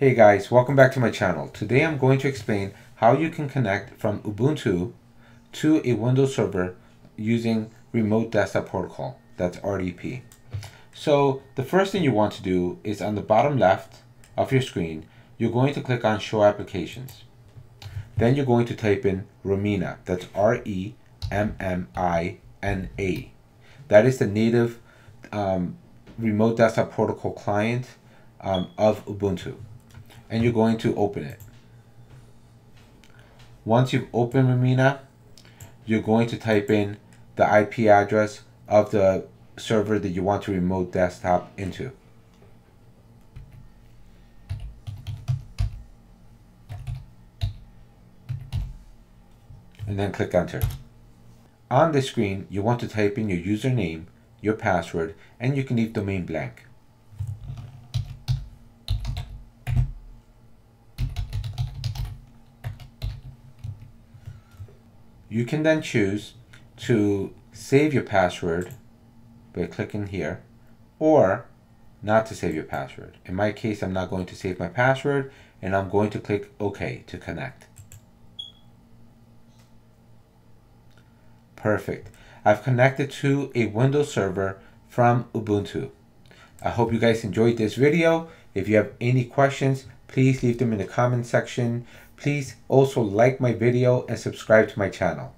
Hey guys, welcome back to my channel. Today I'm going to explain how you can connect from Ubuntu to a Windows server using Remote Desktop Protocol, that's RDP. So the first thing you want to do is on the bottom left of your screen, you're going to click on Show Applications. Then you're going to type in Remmina, that's R-E-M-M-I-N-A. That is the native um, Remote Desktop Protocol client um, of Ubuntu and you're going to open it. Once you've opened Remmina, you're going to type in the IP address of the server that you want to remote desktop into. And then click enter. On the screen, you want to type in your username, your password, and you can leave domain blank. You can then choose to save your password by clicking here or not to save your password. In my case, I'm not going to save my password and I'm going to click OK to connect. Perfect. I've connected to a Windows server from Ubuntu. I hope you guys enjoyed this video. If you have any questions, please leave them in the comment section. Please also like my video and subscribe to my channel.